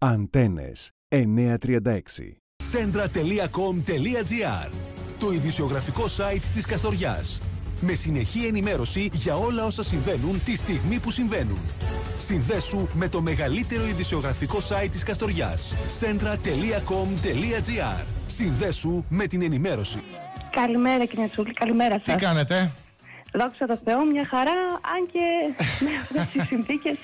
Αντένες 936. Centra.com.gr Το ειδησιογραφικό site της Καστοριάς. Με συνεχή ενημέρωση για όλα όσα συμβαίνουν τη στιγμή που συμβαίνουν. Συνδέσου με το μεγαλύτερο ειδησιογραφικό site της Καστοριάς. Centra.com.gr Συνδέσου με την ενημέρωση. Καλημέρα κύριε Τσούλη, καλημέρα Τι σας. κάνετε, Δόξα τω Θεώ, μια χαρά, αν και με αυτές τις συνθήκες.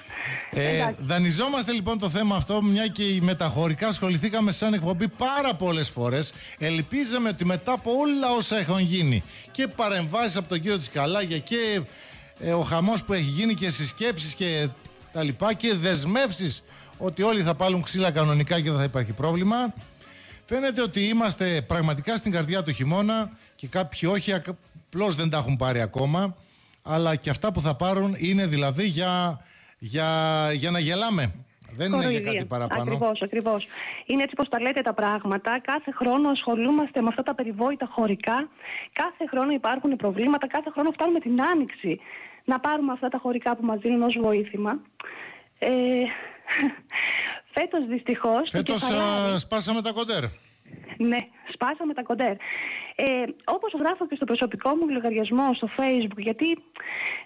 ε, εντάξει. Δανειζόμαστε λοιπόν το θέμα αυτό, μια και με τα χωρικά ασχοληθήκαμε σαν εκπομπή πάρα πολλές φορές. Ελπίζαμε ότι μετά από όλα όσα έχουν γίνει και παρεμβάσεις από τον κύριο της Καλάγια και ε, ο χαμός που έχει γίνει και συσκέψεις και τα λοιπά και δεσμεύσεις ότι όλοι θα πάλουν ξύλα κανονικά και δεν θα υπάρχει πρόβλημα. Φαίνεται ότι είμαστε πραγματικά στην καρδιά του χειμώνα και κάποιοι όχι, απλώς δεν τα έχουν πάρει ακόμα. Αλλά και αυτά που θα πάρουν είναι δηλαδή για, για, για να γελάμε. Δεν είναι για κάτι παραπάνω. Ακριβώς, ακριβώς. Είναι έτσι πως τα λέτε τα πράγματα. Κάθε χρόνο ασχολούμαστε με αυτά τα περιβόητα χωρικά. Κάθε χρόνο υπάρχουν προβλήματα. Κάθε χρόνο φτάνουμε την άνοιξη να πάρουμε αυτά τα χωρικά που μας δίνουν ως βοήθημα. Ε, φέτος δυστυχώς... το Φέτος κεφαλάρι- α, σπάσαμε τα κοντέρ. Ναι, σπάσαμε τα κοντέρ. Ε, όπως γράφω και στο προσωπικό μου λογαριασμό στο facebook, γιατί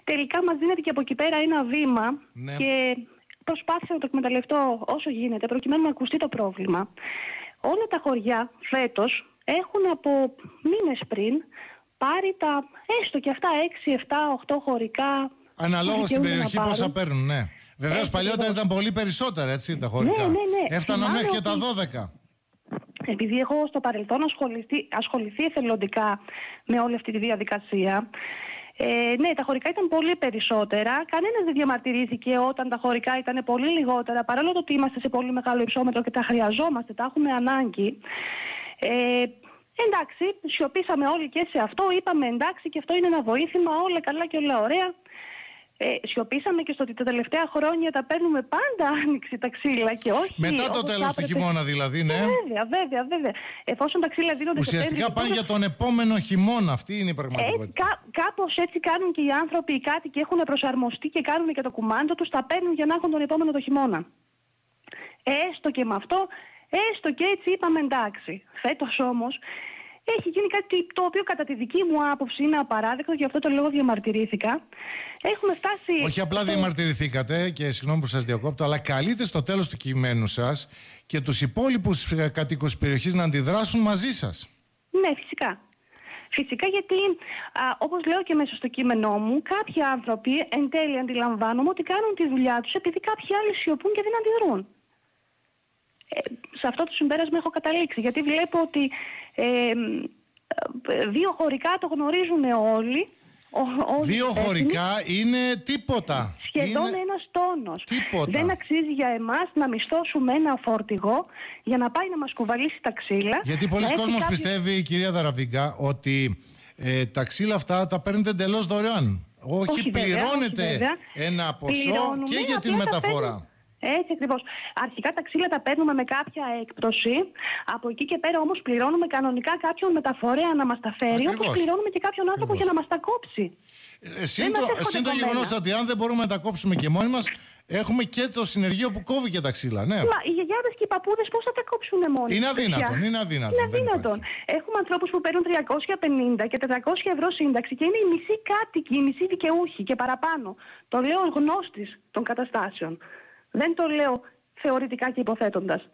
τελικά μας δίνεται και από εκεί πέρα ένα βήμα Ναι. και προσπάθησα να το εκμεταλλευτώ όσο γίνεται προκειμένου να ακουστεί το πρόβλημα. Όλα τα χωριά φέτος έχουν από μήνες πριν πάρει τα έστω και αυτά 6, 7, 8 χωρικά Αναλόγως που στην δικαιούνται περιοχή να πόσα πάρουν. παίρνουν, ναι. Βεβαίως Έτσι, παλιότερα ακριβώς. ήταν πολύ περισσότερα έτσι τα χωρικά. Ναι, ναι, ναι. Έφταναν Θυμάμαι μέχρι και τα ότι- 12. Επειδή έχω στο παρελθόν ασχοληθεί, ασχοληθεί εθελοντικά με όλη αυτή τη διαδικασία, ε, ναι, τα χωρικά ήταν πολύ περισσότερα. Κανένας δεν διαμαρτυρήθηκε όταν τα χωρικά ήταν πολύ λιγότερα, παρόλο το ότι είμαστε σε πολύ μεγάλο υψόμετρο και τα χρειαζόμαστε, τα έχουμε ανάγκη. Ε, εντάξει, σιωπήσαμε όλοι και σε αυτό, είπαμε εντάξει και αυτό είναι ένα βοήθημα, όλα καλά και όλα ωραία. Ε, σιωπήσαμε και στο ότι τα τελευταία χρόνια τα παίρνουμε πάντα άνοιξη τα ξύλα και όχι Μετά το όπως τέλος θα του έπρεπε. χειμώνα δηλαδή, ναι. Βέβαια, βέβαια, βέβαια. Εφόσον τα ξύλα δίνονται Ουσιαστικά Σεπτέμβριο, πάνε για τώρα- τον επόμενο χειμώνα. Αυτή είναι η έτσι, πραγματικότητα. κά, κάπως έτσι κάνουν και οι άνθρωποι οι κάτοικοι έχουν προσαρμοστεί και κάνουν και το κουμάντο τους, τα παίρνουν για να έχουν τον επόμενο το χειμώνα. Έστω και με αυτό, έστω και έτσι είπαμε εντάξει. Φέτος όμως έχει γίνει κάτι το οποίο κατά τη δική μου άποψη είναι απαράδεκτο, γι' αυτό το λόγο διαμαρτυρήθηκα. Έχουμε φτάσει... Όχι απλά στο- διαμαρτυρηθήκατε και συγγνώμη που σας διακόπτω, αλλά καλείτε στο τέλος του κειμένου σας και τους υπόλοιπους ε, κατοίκους της περιοχής να αντιδράσουν μαζί σας. Ναι, φυσικά. Φυσικά γιατί, α, όπως λέω και μέσα στο κείμενό μου, κάποιοι άνθρωποι εν τέλει αντιλαμβάνομαι ότι κάνουν τη δουλειά τους επειδή κάποιοι άλλοι σιωπούν και δεν αντιδρούν. Ε, σε αυτό το συμπέρασμα έχω καταλήξει, γιατί βλέπω ότι ε, μ, ε, δύο χωρικά το γνωρίζουν όλοι. ο- όλοι οι Δύο υπεύθυνοι. χωρικά είναι τίποτα. Σχεδόν Είναι- ένας τόνος. Τίποτα. Δεν αξίζει για εμάς να μισθώσουμε ένα φορτηγό για να πάει να μας κουβαλήσει τα ξύλα. Γιατί να πολλοί έρθει κόσμος κάποιος- πιστεύει, κυρία Δαραβίγκα, ότι ε, τα ξύλα αυτά τα παίρνετε εντελώς δωρεάν. Όχι, Όχι, βέβαια, πληρώνετε όχι, βέβαια. ένα ποσό Πληρώνουμε, και για την απλά τα μεταφορά. Παίρνουμε. Έτσι ακριβώς. Αρχικά τα ξύλα τα παίρνουμε με κάποια έκπτωση. Από εκεί και πέρα όμως πληρώνουμε κανονικά κάποιον μεταφορέα να μας τα φέρει, Ακριβώς. όπω πληρώνουμε και κάποιον άνθρωπο Ακριβώς. για να μας τα κόψει. Ε, Συν μας το, έρχονται συν το κομμένα. γεγονός ότι αν δεν μπορούμε να τα κόψουμε και μόνοι μας, έχουμε και το συνεργείο που κόβει και τα ξύλα. Ναι. Μα οι γιαγιάδες και οι παππούδες πώς θα τα κόψουν μόνοι. Είναι τους, αδύνατον, παιδιά; είναι αδύνατον, Είναι δεν αδύνατον. Έχουμε ανθρώπους που παίρνουν 350 και 400 ευρώ σύνταξη και είναι οι μισοί κάτοικοι, οι μισοί δικαιούχοι και παραπάνω. Το λέω γνώστης των καταστάσεων. Δεν το λέω θεωρητικά και υποθέτοντας.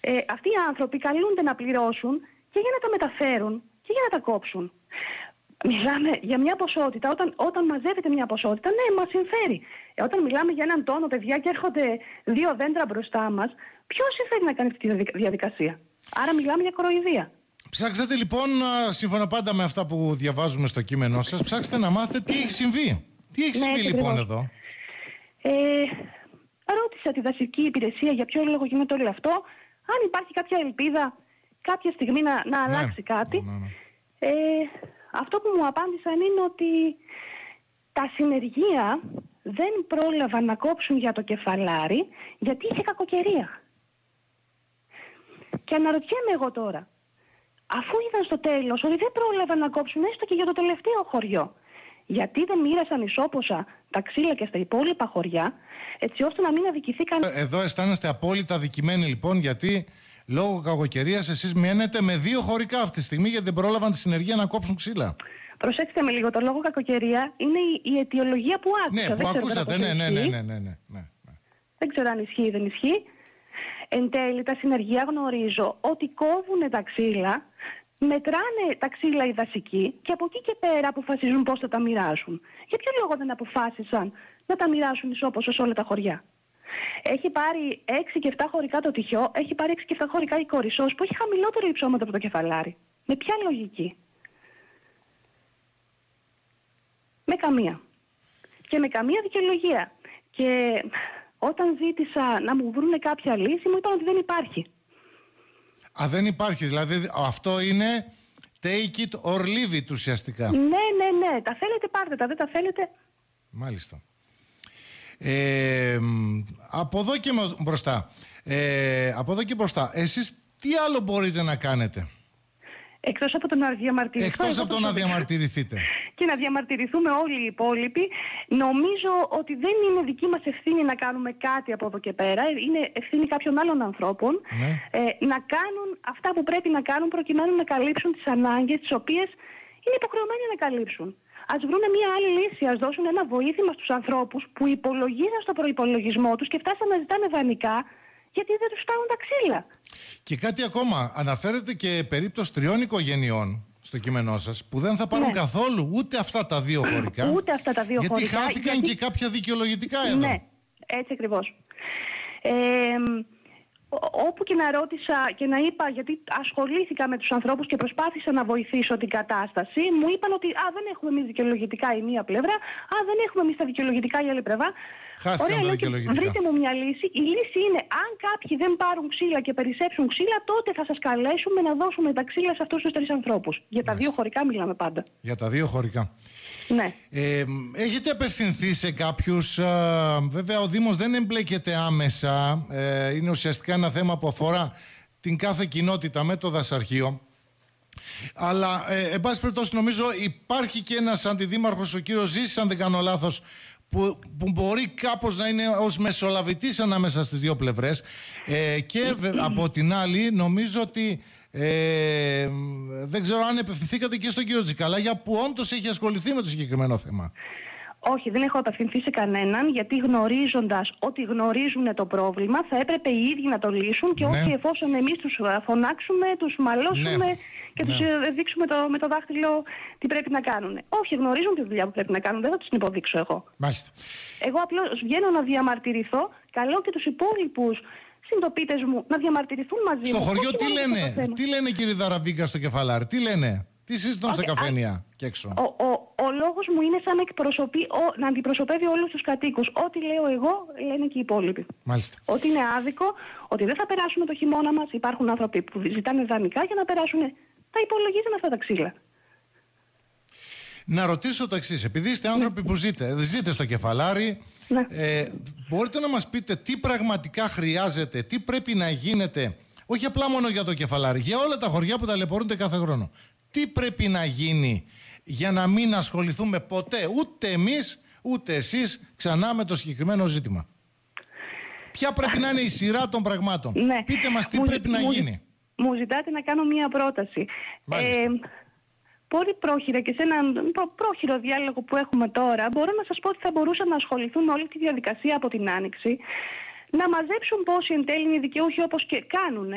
Ε, αυτοί οι άνθρωποι καλούνται να πληρώσουν και για να τα μεταφέρουν και για να τα κόψουν. Μιλάμε για μια ποσότητα, όταν, όταν μαζεύεται μια ποσότητα, ναι, μας συμφέρει. Ε, όταν μιλάμε για έναν τόνο, παιδιά, και έρχονται δύο δέντρα μπροστά μας, ποιος συμφέρει να κάνει αυτή τη διαδικ- διαδικασία; Άρα μιλάμε για κοροϊδία. Ψάξτε λοιπόν, α, σύμφωνα πάντα με αυτά που διαβάζουμε στο κείμενό σας, ψάξτε να μάθετε τι έχει συμβεί. Τι έχει Ναι, συμβεί έτσι λοιπόν ακριβώς. εδώ; Ε, ρώτησα τη δασική υπηρεσία για ποιο λόγο γίνεται όλο αυτό, αν υπάρχει κάποια ελπίδα κάποια στιγμή να, να αλλάξει κάτι. Ναι, ναι. Ε, αυτό που μου απάντησαν είναι ότι τα συνεργεία δεν πρόλαβαν να κόψουν για το κεφαλάρι γιατί είχε κακοκαιρία. Και αναρωτιέμαι εγώ τώρα, αφού είδαν στο τέλος ότι δεν πρόλαβαν να κόψουν έστω και για το τελευταίο χωριό, γιατί δεν μοίρασαν ισόποσα τα ξύλα και στα υπόλοιπα χωριά, έτσι ώστε να μην αδικηθεί κανένα. Εδώ αισθάνεστε απόλυτα αδικημένοι λοιπόν, γιατί λόγω κακοκαιρίας εσείς μένετε με δύο χωρικά αυτή τη στιγμή, γιατί δεν πρόλαβαν τη συνεργεία να κόψουν ξύλα. Προσέξτε με λίγο, το λόγο κακοκαιρία είναι η, η αιτιολογία που άκουσα. Ναι, Δεν που ξέρω ακούσατε, κατά ναι, πόσο ναι, ισχύει. ναι, ναι, ναι, ναι, ναι. Δεν ξέρω αν ισχύει ή δεν ισχύει. Εν τέλει, τα συνεργεία γνωρίζω ότι κόβουν τα ξύλα, μετράνε τα ξύλα οι δασικοί και από εκεί και πέρα αποφασίζουν πώς θα τα μοιράσουν. Για ποιο λόγο δεν αποφάσισαν να τα μοιράσουν ισόπως σε όλα τα χωριά; Έχει πάρει 6 και 7 χωρικά το τυχιό, έχει πάρει 6 και 7 χωρικά η Κορισός που έχει χαμηλότερο υψόμετρο από το κεφαλάρι. Με ποια λογική; Με καμία. Και με καμία δικαιολογία. Και όταν ζήτησα να μου βρουν κάποια λύση μου είπαν ότι δεν υπάρχει. Α, δεν υπάρχει. Δηλαδή αυτό είναι take it or leave it ουσιαστικά. Ναι, ναι, ναι. Τα θέλετε πάρτε τα. Δεν τα θέλετε. Μάλιστα. Ε, μ, από εδώ και με- μπροστά. Ε, από εδώ και μπροστά. Εσείς τι άλλο μπορείτε να κάνετε; Εκτός από το να διαμαρτυρηθώ. Εκτός εγώ από το να προσωπικά, διαμαρτυρηθείτε. Και να διαμαρτυρηθούμε όλοι οι υπόλοιποι. Νομίζω ότι δεν είναι δική μας ευθύνη να κάνουμε κάτι από εδώ και πέρα. Είναι ευθύνη κάποιων άλλων ανθρώπων Ναι. ε, να κάνουν αυτά που πρέπει να κάνουν προκειμένου να καλύψουν τις ανάγκες τις οποίες είναι υποχρεωμένοι να καλύψουν. Ας βρουν μια άλλη λύση, ας δώσουν ένα βοήθημα στους ανθρώπους που υπολογίζαν στο προϋπολογισμό τους και φτάσαν να ζητάνε δανεικά γιατί δεν τους φτάνουν τα ξύλα. Και κάτι ακόμα. Αναφέρετε και περίπτωση τριών οικογενειών στο κείμενό σας που δεν θα πάρουν Ναι. καθόλου ούτε αυτά τα δύο χωρικά. Ούτε αυτά τα δύο γιατί χωρικά, χάθηκαν γιατί- και κάποια δικαιολογητικά εδώ. Ναι, έτσι ακριβώς. Ε, ό- όπου και να ρώτησα και να είπα, γιατί ασχολήθηκα με τους ανθρώπους και προσπάθησα να βοηθήσω την κατάσταση, μου είπαν ότι α, δεν έχουμε εμείς δικαιολογητικά η μία πλευρά, α, δεν έχουμε εμείς τα δικαιολογητικά η άλλη πλευρά. Χάθηκαν τα λέω, και δικαιολογητικά. βρείτε μου μια λύση. Η λύση είναι, αν κάποιοι δεν πάρουν ξύλα και περισσέψουν ξύλα, τότε θα σας καλέσουμε να δώσουμε τα ξύλα σε αυτούς τους τρεις ανθρώπους. Για τα δύο χωρικά μιλάμε πάντα. Για τα δύο χωρικά. Ναι. Ε, έχετε απευθυνθεί σε κάποιους, α, βέβαια ο Δήμος δεν εμπλέκεται άμεσα, ε, είναι ουσιαστικά ένα θέμα που αφορά την κάθε κοινότητα με το δασαρχείο. Αλλά, ε, εν πάση περιπτώσει, νομίζω υπάρχει και ένας αντιδήμαρχος, ο κύριος Ζήσης, αν δεν κάνω λάθος, που, που μπορεί κάπως να είναι ως μεσολαβητής ανάμεσα στις δύο πλευρές. Ε, και βε- από την άλλη, νομίζω ότι ε, δεν ξέρω αν επευθυνθήκατε και στον κύριο Τζικαλάγια, που όντως έχει ασχοληθεί με το συγκεκριμένο θέμα. Όχι, δεν έχω απευθυνθεί σε κανέναν, γιατί γνωρίζοντας ότι γνωρίζουν το πρόβλημα, θα έπρεπε οι ίδιοι να το λύσουν και Ναι. όχι εφόσον εμείς τους φωνάξουμε, τους μαλώσουμε Ναι. και Ναι. του δείξουμε το, με το δάχτυλο τι πρέπει να κάνουν. Όχι, γνωρίζουν τη δουλειά που πρέπει να κάνουν, δεν θα τους την υποδείξω εγώ. Μάλιστα. Εγώ απλώς βγαίνω να διαμαρτυρηθώ, καλώ και τους υπόλοιπους συντοπίτες μου να διαμαρτυρηθούν μαζί Στο μου. χωριό όχι τι μόνο για αυτό το λένε, θέμα. τι λένε κύριε Δαραβίκα στο κεφαλάρι, τι λένε, τι συζητούν στα Όχι, α- καφένια; Και έξω. Ο, ο, ο λόγος μου είναι σαν να, εκπροσωπεί, ο, να αντιπροσωπεύει όλους τους κατοίκους. Ό,τι λέω εγώ, λένε και οι υπόλοιποι. Μάλιστα. Ότι είναι άδικο, ότι δεν θα περάσουμε το χειμώνα μας. Υπάρχουν άνθρωποι που ζητάνε δανεικά για να περάσουν. Τα υπολογίζουν αυτά τα ξύλα. Να ρωτήσω το εξής. Επειδή είστε άνθρωποι που ζείτε, ζείτε στο κεφαλάρι, Ναι. ε, μπορείτε να μας πείτε τι πραγματικά χρειάζεται, τι πρέπει να γίνεται, όχι απλά μόνο για το κεφαλάρι, για όλα τα χωριά που ταλαιπωρούνται κάθε χρόνο. Τι πρέπει να γίνει για να μην ασχοληθούμε ποτέ, ούτε εμείς, ούτε εσείς, ξανά με το συγκεκριμένο ζήτημα. Ποια πρέπει να είναι η σειρά των πραγμάτων; Ναι. Πείτε μας τι Μου ζη- πρέπει να μου ζη- γίνει. Μου ζητάτε να κάνω μία πρόταση. Μάλιστα. πολύ πρόχειρα και σε έναν προ- πρόχειρο διάλογο που έχουμε τώρα, μπορώ να σας πω ότι θα μπορούσαν να ασχοληθούν με όλη τη διαδικασία από την Άνοιξη, να μαζέψουν πόσοι εν τέλει είναι οι δικαιούχοι όπως και κάνουν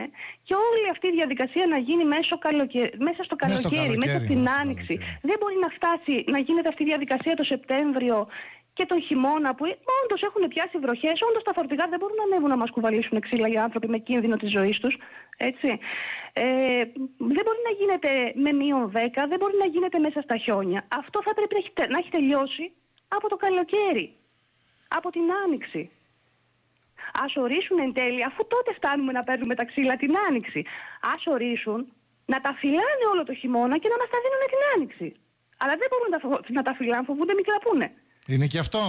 και όλη αυτή η διαδικασία να γίνει μέσω καλοκαι- μέσα στο Μέσα στο καλοκαίρι, μέσα καλοκαίρι, στην μέσα στο Άνοιξη. καλοκαίρι. Δεν μπορεί να φτάσει να γίνεται αυτή η διαδικασία το Σεπτέμβριο και τον χειμώνα που όντως έχουν πιάσει βροχές, όντως τα φορτηγά δεν μπορούν να ανέβουν να μας κουβαλήσουν ξύλα για άνθρωποι με κίνδυνο της ζωής τους. Έτσι. Ε, δεν μπορεί να γίνεται με μείον 10, δεν μπορεί να γίνεται μέσα στα χιόνια. Αυτό θα πρέπει να έχει, τε- να έχει τελειώσει από το καλοκαίρι. Από την άνοιξη. Α ορίσουν εν τέλει, αφού τότε φτάνουμε να παίρνουμε τα ξύλα την άνοιξη. Α ορίσουν να τα φυλάνε όλο το χειμώνα και να μας τα δίνουν την άνοιξη. Αλλά δεν μπορούν να τα, φο- να τα φυλάνε, φοβούνται μην κλαπούνε. Είναι και αυτό.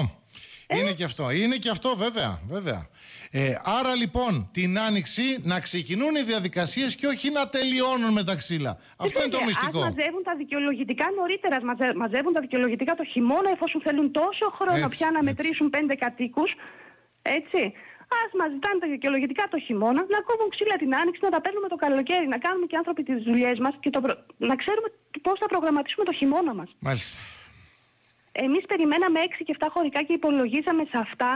Είναι και αυτό. Είναι και αυτό, βέβαια. βέβαια. Ε, άρα λοιπόν την άνοιξη να ξεκινούν οι διαδικασίες και όχι να τελειώνουν με τα ξύλα. Αυτό είναι το μυστικό. Ας μαζεύουν τα δικαιολογητικά νωρίτερα, ας μαζε- μαζεύουν τα δικαιολογητικά το χειμώνα, εφόσον θέλουν τόσο χρόνο Έτσι, πια να έτσι. μετρήσουν πέντε κατοίκους. Έτσι. Α μας ζητάνε τα δικαιολογητικά το χειμώνα, να κόβουν ξύλα την άνοιξη, να τα παίρνουμε το καλοκαίρι, να κάνουμε και άνθρωποι τις δουλειές μας και το προ- να ξέρουμε πώς θα προγραμματίσουμε το χειμώνα μας. Μάλιστα. Εμείς περιμέναμε 6 και 7 χωρικά και υπολογίσαμε σε αυτά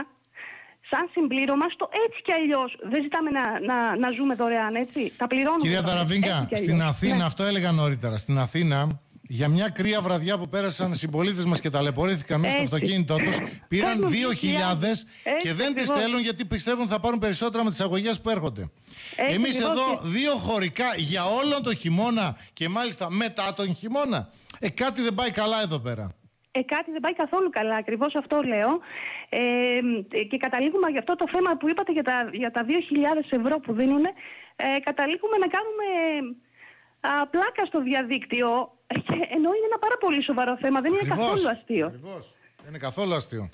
σαν συμπλήρωμα στο έτσι κι αλλιώς. Δεν ζητάμε να, να, να ζούμε δωρεάν, έτσι. Τα πληρώνουμε. Κυρία δωρεάν, Ταραβίγκα, έτσι κι στην αλλιώς. Αθήνα, Ναι. αυτό έλεγα νωρίτερα. Στην Αθήνα, για μια κρύα βραδιά που πέρασαν οι συμπολίτες μας και ταλαιπωρήθηκαν μέσα στο Έτσι. αυτοκίνητό τους, πήραν Παίρνουν 2.000 και Έτσι δεν τις ακριβώς. στέλνουν γιατί πιστεύουν θα πάρουν περισσότερα με τις αγωγές που έρχονται. Έτσι Εμείς ακριβώς εδώ και- δύο χωρικά για όλο το χειμώνα και μάλιστα μετά τον χειμώνα. Ε, κάτι δεν πάει καλά εδώ πέρα. Ε, κάτι δεν πάει καθόλου καλά, ακριβώς αυτό λέω. Ε, και καταλήγουμε για αυτό το θέμα που είπατε για τα, για τα 2.000 ευρώ που δίνουν, ε, καταλήγουμε να κάνουμε α, πλάκα στο διαδίκτυο. Ε, και Ενώ είναι ένα πάρα πολύ σοβαρό θέμα, δεν είναι Ακριβώς. καθόλου αστείο. Ακριβώς. Δεν είναι καθόλου αστείο.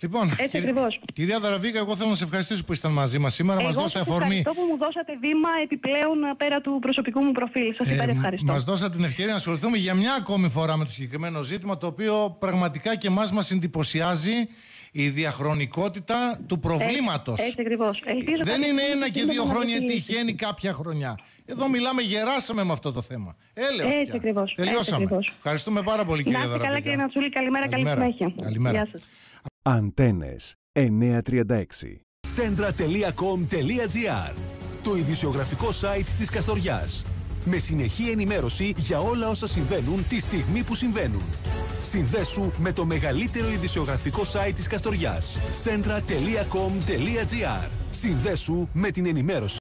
Λοιπόν, Έτσι ακριβώς. κυρία Δαραβίκα, εγώ θέλω να σε ευχαριστήσω που ήσταν μαζί μας σήμερα. Μας Εγώ δώσετε σας αφορμή. ευχαριστώ που μου δώσατε βήμα επιπλέον α, πέρα του προσωπικού μου προφίλ. Σας υπέρ ευχαριστώ. Μας δώσατε την ευκαιρία να ασχοληθούμε για μια ακόμη φορά με το συγκεκριμένο ζήτημα, το οποίο πραγματικά και εμάς μας εντυπωσιάζει η διαχρονικότητα του προβλήματος. Έτσι ακριβώς. Ελπίζω Δεν κάποια είναι στιγμή ένα και σύντομα δύο να χρόνια, βρεθεί λύση. τυχαίνει κάποια χρονιά. Εδώ μιλάμε, γεράσαμε με αυτό το θέμα. Έλεος Έτσι πια. ακριβώς, έτσι Τελειώσαμε. ακριβώς. Ευχαριστούμε πάρα πολύ, Να κυρία είστε καλά Δαραβίκα. κύριε Νατσούλη. Καλημέρα, καλή Καλημέρα. συνέχεια. Καλημέρα. Γεια σας. Αντένες 936. Centra.com.gr Το ειδησιογραφικό site της Καστοριάς. Με συνεχή ενημέρωση για όλα όσα συμβαίνουν τη στιγμή που συμβαίνουν. Συνδέσου με το μεγαλύτερο ειδησιογραφικό site της Καστοριάς. Centra.com.gr Συνδέσου με την ενημέρωση.